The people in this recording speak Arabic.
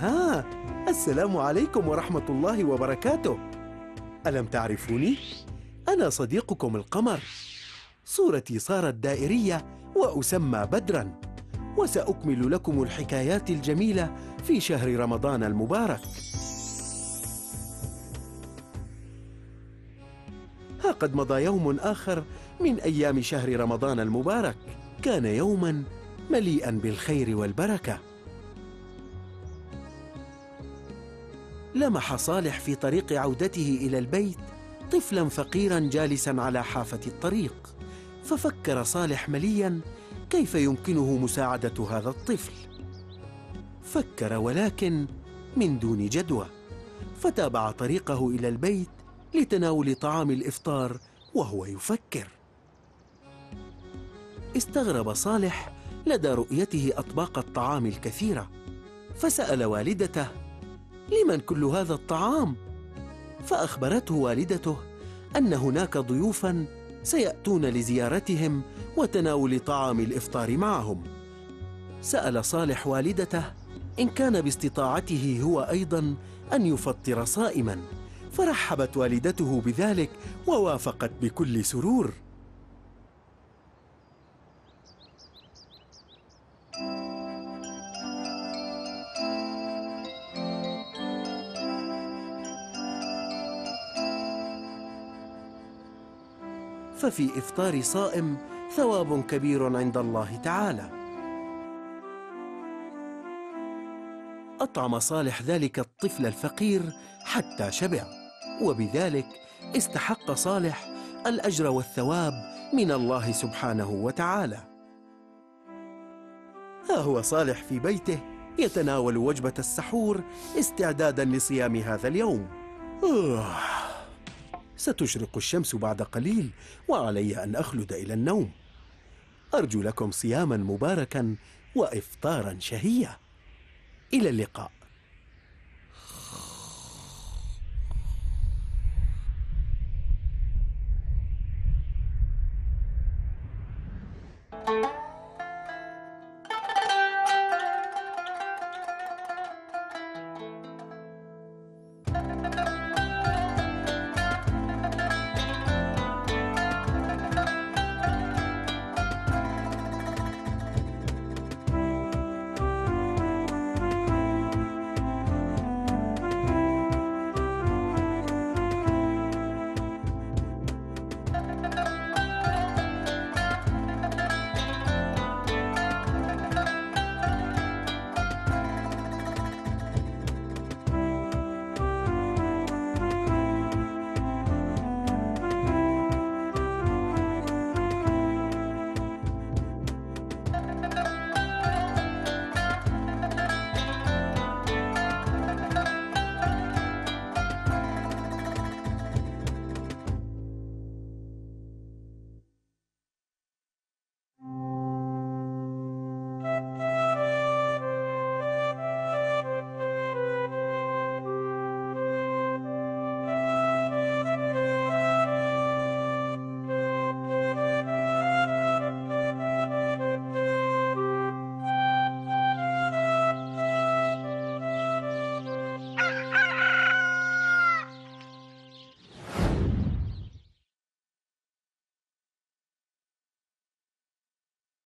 السلام عليكم ورحمة الله وبركاته. ألم تعرفوني؟ أنا صديقكم القمر. صورتي صارت دائرية وأسمى بدراً. وسأكمل لكم الحكايات الجميلة في شهر رمضان المبارك. ها قد مضى يوم آخر من أيام شهر رمضان المبارك. كان يوماً مليئاً بالخير والبركة. لمح صالح في طريق عودته إلى البيت طفلا فقيرا جالسا على حافة الطريق. ففكر صالح مليا كيف يمكنه مساعدة هذا الطفل. فكر ولكن من دون جدوى. فتابع طريقه إلى البيت لتناول طعام الإفطار وهو يفكر. استغرب صالح لدى رؤيته أطباق الطعام الكثيرة. فسأل والدته لمن كل هذا الطعام؟ فأخبرته والدته أن هناك ضيوفا سيأتون لزيارتهم وتناول طعام الإفطار معهم. سأل صالح والدته إن كان باستطاعته هو أيضا أن يفطر صائما فرحبت والدته بذلك ووافقت بكل سرور. ففي إفطار صائم ثواب كبير عند الله تعالى. أطعم صالح ذلك الطفل الفقير حتى شبع وبذلك استحق صالح الأجر والثواب من الله سبحانه وتعالى. ها هو صالح في بيته يتناول وجبة السحور استعدادا لصيام هذا اليوم. آه. ستشرق الشمس بعد قليل وعلي أن أخلد إلى النوم. أرجو لكم صياما مباركا وإفطارا شهيا. إلى اللقاء.